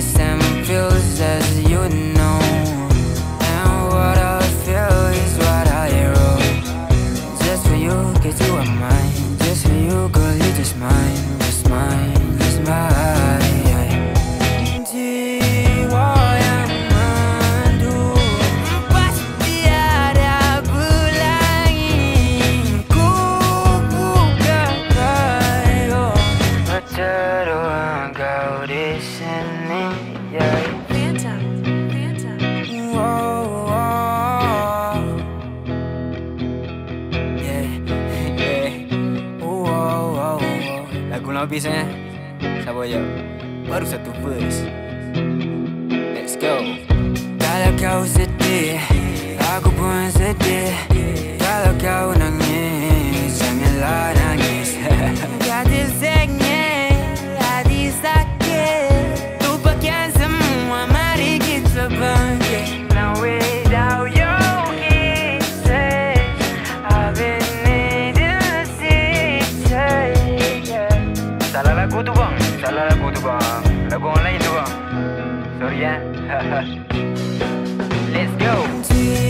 system feels as you know. And what I feel is what I wrote. Just for you, cause you are mine. Just for you, girl, you just mine. Belum habis eh. Sabar je Baru satu verse Let's go. Kalau kau sedih Aku pun sedih Salah lagu Sorry Let's go